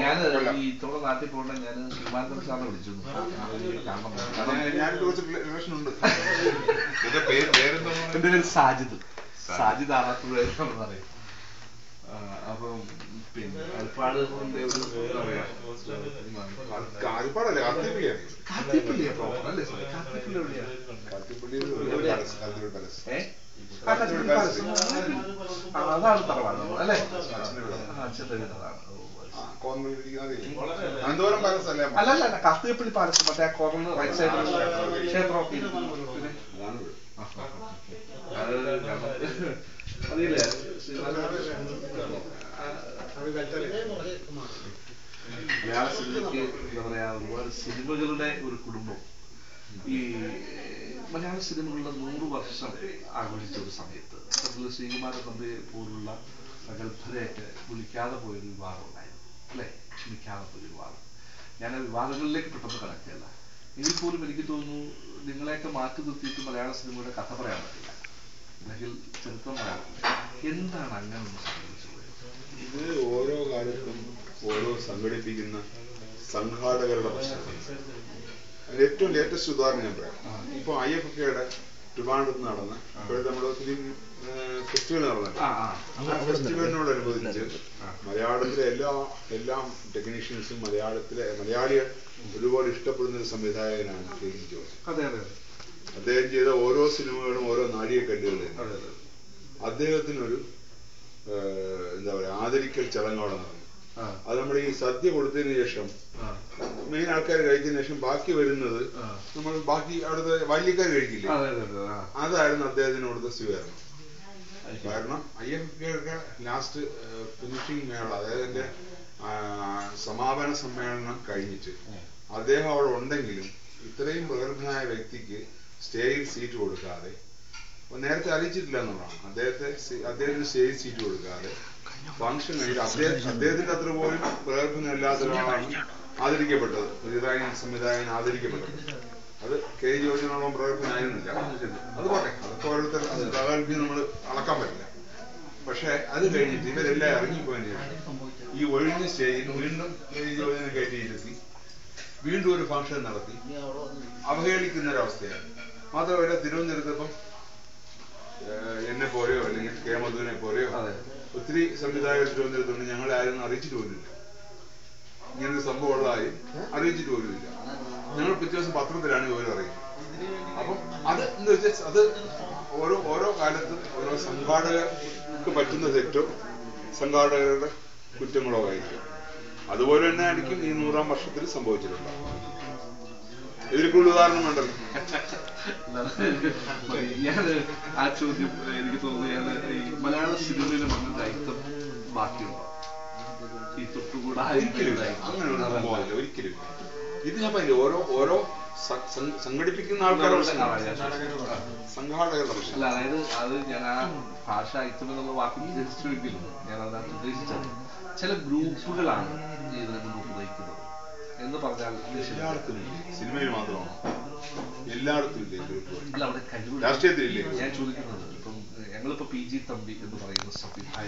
ഞാൻ ഈ ഇത്തവണ നാട്ടിൽ പോകണ്ട ഞാൻ വിമാനത്തിൽ സാറിനെ വിളിച്ചു. എന്റെ പേര് സാജിദ്. സാജിദ്. ആറാത്തുഴ എന്നാണ് പിന്നെ അൽപ്പാട് കൊണ്ട് ഒരു എന്താ പറയാ. കാൽപ്പാടല്ലേ കാത്തിപ്പള്ളിയാണ് കാത്തിപ്പള്ളിയാ proper അല്ലേ? സാറേ കാത്തിപ്പള്ളി എവിടെയാ? കാത്തിപ്പള്ളി എവിടെയാ? പാലസ് കാത്തിപ്പള്ളി അതാണ്. തറവാട് അല്ലേ? അച്ഛന്റെ അനന്തപുരം പാലസ് അല്ലേ? കാത്തിപ്പള്ളി പാലസ് മറ്റേ ആ കോർണർ റൈറ്റ് സൈഡിൽ ക്ഷേത്രമൊക്കെ അതില്ലേ സിനിമയ്ക്ക് എന്താ പറയാ ഒരുപാട് സിനിമകളുടെ ഒരു കുടുംബം. ഈ മലയാള സിനിമകളുടെ നൂറ് വർഷം ആഘോഷിച്ച ഒരു സമയത്ത് അതിൽ ശ്രീകുമാര തമ്പിയെ പോലുള്ള പ്രഗത്ഭരെയൊക്കെ വിളിക്കാതെ പോയൊരു വിവാഹം ഉണ്ടായിരുന്നു അല്ലേ? ക്ഷണിക്കാതെ പോയൊരു വിവാഹം. ഞാൻ ആ വിവാഹങ്ങളിലേക്ക് പെട്ടെന്ന് കടക്കുകയല്ല. എങ്കിൽ പോലും എനിക്ക് തോന്നുന്നു നിങ്ങളെയൊക്കെ മാറ്റി നിർത്തിയിട്ട് മലയാള സിനിമയുടെ കഥ പറയാൻ പറ്റില്ല. അല്ലെങ്കിൽ ചരിത്രം പറയാൻ പറ്റില്ല. എന്താണ് അങ്ങനെ ഒന്ന് സംഭവിച്ചത് ഇത് ഓരോ കാലത്തും ഓരോ സംഘടിപ്പിക്കുന്ന സംഘാടകരുടെ പ്രശ്നമാണ് അതിന് ഏറ്റവും ലേറ്റസ്റ്റ് ഉദാഹരണം ഞാൻ പറയാം. ഇപ്പൊ ഐ എഫ് കെയുടെ ട്രിവാൻഡ്രത്ത് നടന്ന ഇപ്പോഴത്തെ നമ്മുടെ ഫിലിം ഫെസ്റ്റിവൽ നടന്നല്ലോ? ആ ഫെസ്റ്റിവലിനോടനുബന്ധിച്ച് മലയാളത്തിലെ എല്ലാ എല്ലാ ടെക്നീഷ്യൻസും മലയാളത്തിലെ മലയാളികൾ ഒരുപാട് ഇഷ്ടപ്പെടുന്ന ഒരു സംവിധായകനാണ് കെ ജി അദ്ദേഹം ചെയ്ത ഓരോ സിനിമകളും ഓരോ നാഴികക്കല്ലുകളും അദ്ദേഹത്തിനൊരു എന്താ പറയാ ആദരിക്കൽ ചടങ്ങ് അവിടെ നടന്നു അത് നമ്മൾ ഈ സദ്യ കൊടുത്തതിന് ശേഷം മെയിൻ ആൾക്കാർ കഴിച്ചതിന് ശേഷം ബാക്കി വരുന്നത് നമ്മൾ ബാക്കി അവിടുത്തെ ബാല്യക്കാർ കഴിക്കില്ല? അതായിരുന്നു അദ്ദേഹത്തിന് കൊടുത്ത സ്വീകരണം. കാരണം ഐ എഫ് കെയൊക്കെ ലാസ്റ്റ് ഫിനിഷിംഗ് മേള അതായത് എന്റെ സമാപന സമ്മേളനം കഴിഞ്ഞിട്ട് അദ്ദേഹം അവിടെ ഉണ്ടെങ്കിലും ഇത്രയും പ്രഗത്ഭനായ വ്യക്തിക്ക് സ്റ്റേജിൽ സീറ്റ് കൊടുക്കാതെ നേരത്തെ അറിയിച്ചിട്ടില്ല എന്നുള്ളതാണ് അദ്ദേഹത്തെ അദ്ദേഹത്തിന് സ്റ്റേജ് സീറ്റ് കൊടുക്കാതെ ഫംഗ്ഷൻ കഴിഞ്ഞിട്ട് അദ്ദേഹം അദ്ദേഹത്തിന്റെ അത്ര പോലും പ്രഗത്ഭനല്ലാത്ത ഒരാളാണ് ആദരിക്കപ്പെട്ടത്. സംവിധായകൻ സംവിധായകൻ ആദരിക്കപ്പെട്ടത്. അത് കെ ജോർജിനോളം പ്രകല്പനായിരുന്നില്ല അത് പോട്ടെ. അതൊക്കെ ഓരോരുത്തർ അത് പ്രകല്പി നമ്മൾ അളക്കാൻ പറ്റില്ല. പക്ഷെ അത് കഴിഞ്ഞിട്ട് ഇവരെല്ലാം ഇറങ്ങിപ്പോയതിന് ശേഷം ഈ ഒഴിഞ്ഞ സ്റ്റേജിൽ വീണ്ടും കെ ജോർജിനെ കയറ്റിയിരുത്തി. വീണ്ടും ഒരു ഫംഗ്ഷൻ നടത്തി. അവഹേളിക്കുന്ന ഒരവസ്ഥയാണ് മാത്രമല്ല തിരുവനന്തപുരത്ത് ഇപ്പം എന്നെ പോലെയോ അല്ലെങ്കിൽ കെ മധുവിനെ പോലെയോ. ഒത്തിരി സംവിധായകർ ചോദിച്ചിട്ടുണ്ട് ഞങ്ങളെ ആരും അറിയിച്ചിട്ട് പോലുമില്ല. ഇങ്ങനൊരു സംഭവം ഉള്ളതായി അറിയിച്ചിട്ട് പോലുമില്ല. ഞങ്ങൾ പിറ്റേ ദിവസം പത്രത്തിലാണ് വിവരം അറിയുന്നത് അപ്പം അത് എന്താ വെച്ചാൽ അത് ഓരോ ഓരോ കാലത്തും ഓരോ സംഘാടകർക്ക് പറ്റുന്ന തെറ്റോ സംഘാടകരുടെ കുറ്റങ്ങളോ ആയിരിക്കും. അതുപോലെ തന്നെ ആയിരിക്കും ഈ നൂറാം വർഷത്തിൽ സംഭവിച്ചിട്ടുണ്ടാവും ഇതിലേക്കുള്ള ഉദാഹരണം വേണ്ടല്ലോ ഞാൻ ആ ചോദ്യം എനിക്ക് തോന്നുന്നു ഞാൻ ഈ മലയാള സിനിമയിൽ വന്ന ദൈത്യം ബാക്കിയുണ്ടോ? ഈ തൊട്ടുകൂടാ ഒരിക്കലും സംഭവമില്ല. ഇത് ഞാൻ പറഞ്ഞില്ല ഓരോ ഓരോ സംഘടിപ്പിക്കുന്ന ആൾക്കാരുടെ സംഘാടകരുടെ പ്രശ്നം. അല്ല അതായത് അത് ഞാൻ ആ ഭാഷ ഐറ്റം എന്നുള്ള വാക്ക് ഉദ്ദേശിച്ചുവെങ്കിലും ഞാൻ അതിനകത്ത് ഉദ്ദേശിച്ചത് ചില ഗ്രൂപ്പുകളാണ് ഇതിനെ മുന്നോട്ട് നയിക്കുന്നത് എന്ന് പറഞ്ഞാൽ. എല്ലായിടത്തും സിനിമയിൽ മാത്രമാണ് എല്ലായിടത്തും ഇല്ലേ അല്ല അവിടെ കഴിവ് രാഷ്ട്രീയത്തിലില്ലേ? ഞാൻ ചോദിക്കുന്നത് ഇപ്പം ഞങ്ങളിപ്പോ പി ജി തമ്പി എന്ന് പറയുന്ന സംവിധായകൻ